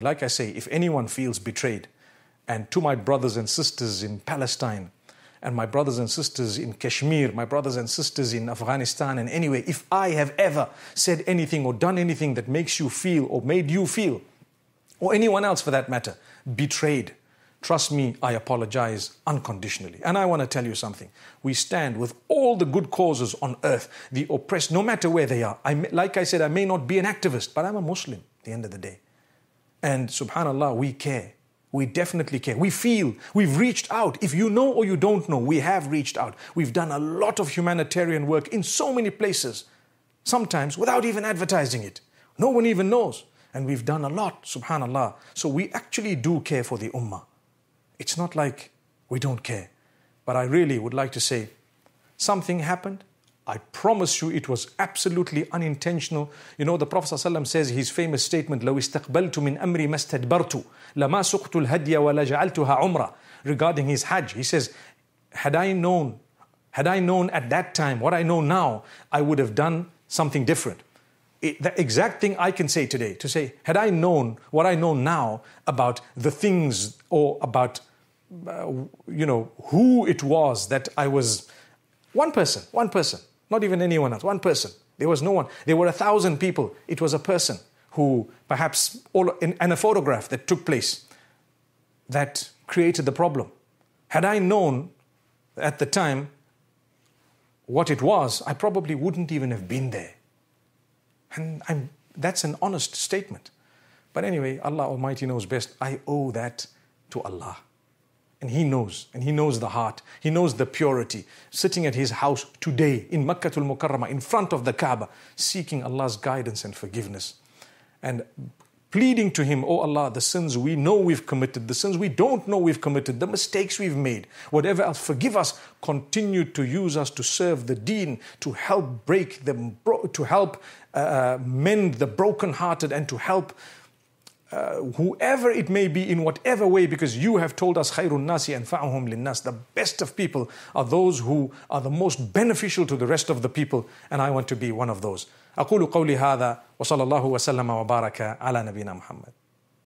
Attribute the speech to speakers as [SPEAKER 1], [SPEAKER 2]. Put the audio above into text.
[SPEAKER 1] Like I say, if anyone feels betrayed, and to my brothers and sisters in Palestine, and my brothers and sisters in Kashmir, my brothers and sisters in Afghanistan, and anyway, if I have ever said anything or done anything that makes you feel or made you feel, or anyone else for that matter, betrayed, trust me, I apologize unconditionally. And I want to tell you something. We stand with all the good causes on earth, the oppressed, no matter where they are. I, like I said, I may not be an activist, but I'm a Muslim at the end of the day. And subhanAllah, we care. We definitely care. We feel we've reached out. If you know or you don't know, we have reached out. We've done a lot of humanitarian work in so many places, sometimes without even advertising it. No one even knows. And we've done a lot, subhanAllah. So we actually do care for the ummah. It's not like we don't care. But I really would like to say something happened. I promise you it was absolutely unintentional. You know, the Prophet ﷺ says his famous statement, لو استقبلت من أمري ما استدبرت لما سقت الهدي ولا جعلتها عمرة regarding his Hajj. He says, had I known, had I known at that time what I know now, I would have done something different. It, the exact thing I can say today, to say, had I known what I know now about the things or about, uh, you know, who it was that I was, one person, one person, not even anyone else, one person. There was no one. There were a thousand people. It was a person who perhaps, all and a photograph that took place that created the problem. Had I known at the time what it was, I probably wouldn't even have been there. And I'm, that's an honest statement. But anyway, Allah Almighty knows best. I owe that to Allah. And He knows, and He knows the heart. He knows the purity. Sitting at His house today in Makkah al Mukarramah, in front of the Kaaba, seeking Allah's guidance and forgiveness. And pleading to Him, Oh Allah, the sins we know we've committed, the sins we don't know we've committed, the mistakes we've made, whatever else, forgive us. Continue to use us to serve the deen, to help break them, to help uh, mend the brokenhearted, and to help uh, whoever it may be in whatever way because you have told us khairun nasi anfa'uhum linnas the best of people are those who are the most beneficial to the rest of the people and I want to be one of those أقول قولي هذا وصلى الله وسلم وبارك على نبينا محمد